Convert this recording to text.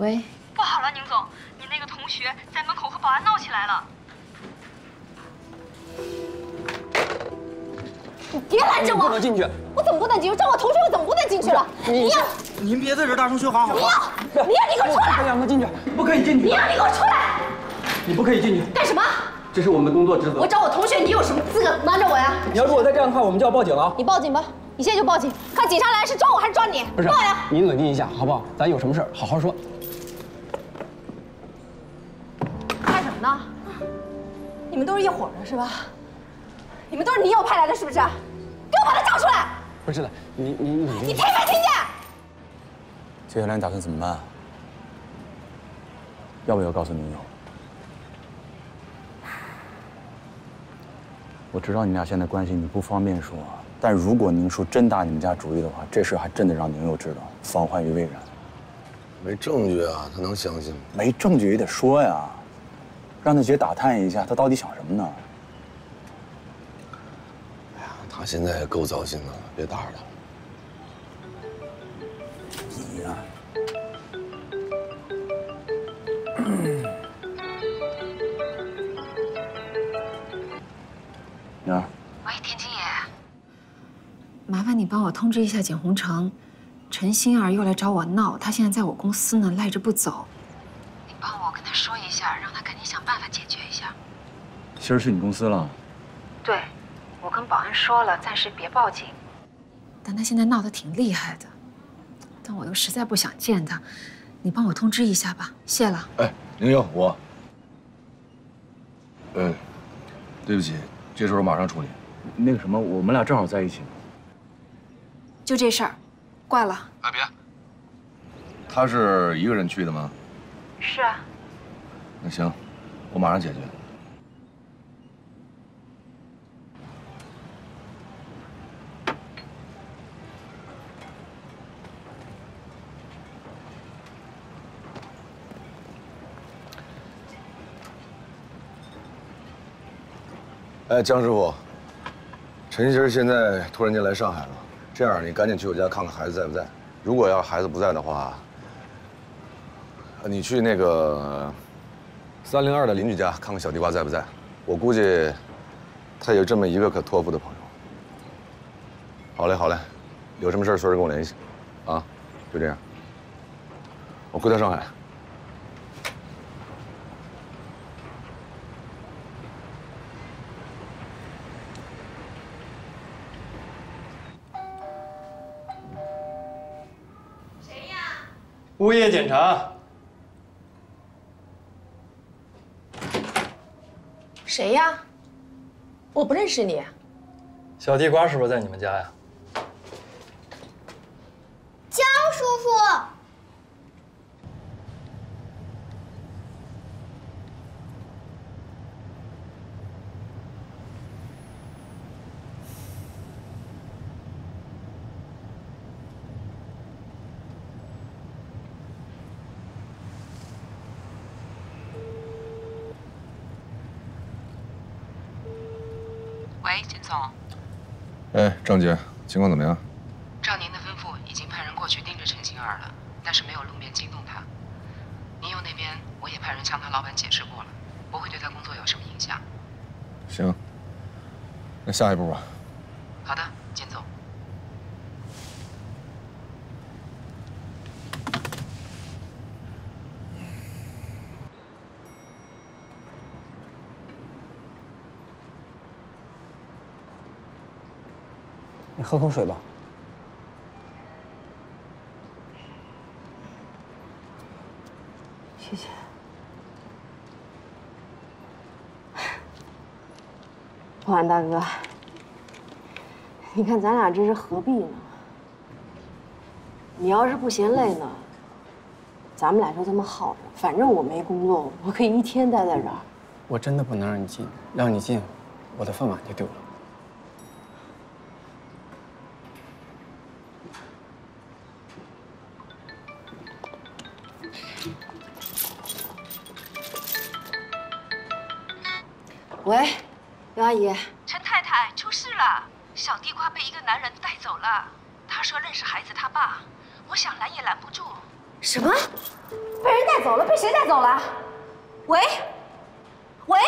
喂，不好了，宁总，你那个同学在门口和保安闹起来了。你别拦着我！不能进去。我怎么不能进去？找我同学，我怎么不能进去了？你要您别在这大声喧哗好你吗？要你要你给我出来！让他进去，不可以进去。你要你给我出来！你不可以进去，干什么？这是我们的工作职责我。找我同学，你有什么资格瞒着我呀？你要如果再这样的话，我们就要报警了啊！你报警吧，你现在就报警，看警察来是抓我还是抓你？不是报呀！，你冷静一下好不好？咱有什么事好好说。你们都是一伙的是吧？你们都是你友派来的是不是？给我把他叫出来！不是的，你你你你。听没听见？接下来你打算怎么办？要不要告诉宁友？我知道你俩现在关系你不方便说，但如果宁叔真打你们家主意的话，这事还真得让宁佑知道，防患于未然。没证据啊，他能相信吗？没证据也得说呀，让他姐打探一下，他到底想什么呢？哎呀他现在也够糟心的了，别打扰他。你呀、女儿，喂，田青野，麻烦你帮我通知一下简红成，陈星儿又来找我闹，她现在在我公司呢，赖着不走。你帮我跟她说一下，让她赶紧想办法解决一下。今儿去你公司了？对，我跟保安说了，暂时别报警。但他现在闹得挺厉害的，但我又实在不想见他，你帮我通知一下吧，谢了。哎，宁佑，我，嗯，对不起，这事我马上处理。那个什么，我们俩正好在一起。就这事儿，挂了。哎，别，他是一个人去的吗？是啊。那行，我马上解决。哎，江师傅，陈星现在突然间来上海了，这样你赶紧去我家看看孩子在不在。如果要孩子不在的话，你去那个三零二的邻居家看看小地瓜在不在。我估计他有这么一个可托付的朋友。好嘞，好嘞，有什么事随时跟我联系，啊，就这样。我回到上海。物业检查，谁呀？我不认识你。小地瓜是不是在你们家呀？江叔叔，喂，金总，哎，张姐，情况怎么样？照您的吩咐，已经派人过去盯着陈星儿了，但是没有露面惊动他。宁友那边我也派人向他老板解释过了，不会对他工作有什么影响。行，那下一步吧。好的，金总。你喝口水吧。谢谢。保安大哥，你看咱俩这是何必呢？你要是不嫌累呢，咱们俩就这么耗着。反正我没工作，我可以一天待在这儿。我真的不能让你进，让你进，我的饭碗就丢了。喂，刘阿姨，陈太太出事了，小地瓜被一个男人带走了。他说认识孩子他爸，我想拦也拦不住。什么？被人带走了，被谁带走了？喂，喂。